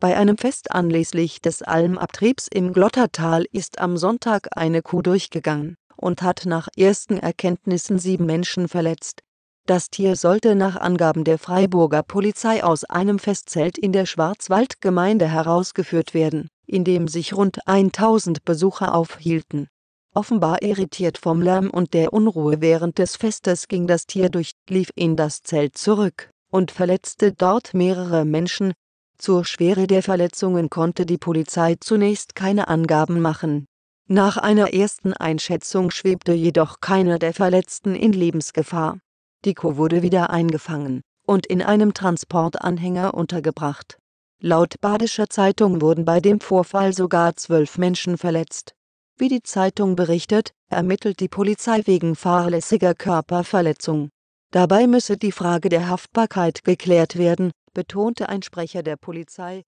Bei einem Fest anlässlich des Almabtriebs im Glottertal ist am Sonntag eine Kuh durchgegangen und hat nach ersten Erkenntnissen sieben Menschen verletzt. Das Tier sollte nach Angaben der Freiburger Polizei aus einem Festzelt in der Schwarzwaldgemeinde herausgeführt werden, in dem sich rund 1000 Besucher aufhielten. Offenbar irritiert vom Lärm und der Unruhe während des Festes ging das Tier durch, lief in das Zelt zurück und verletzte dort mehrere Menschen. Zur Schwere der Verletzungen konnte die Polizei zunächst keine Angaben machen. Nach einer ersten Einschätzung schwebte jedoch keiner der Verletzten in Lebensgefahr. Kuh wurde wieder eingefangen und in einem Transportanhänger untergebracht. Laut Badischer Zeitung wurden bei dem Vorfall sogar zwölf Menschen verletzt. Wie die Zeitung berichtet, ermittelt die Polizei wegen fahrlässiger Körperverletzung. Dabei müsse die Frage der Haftbarkeit geklärt werden, betonte ein Sprecher der Polizei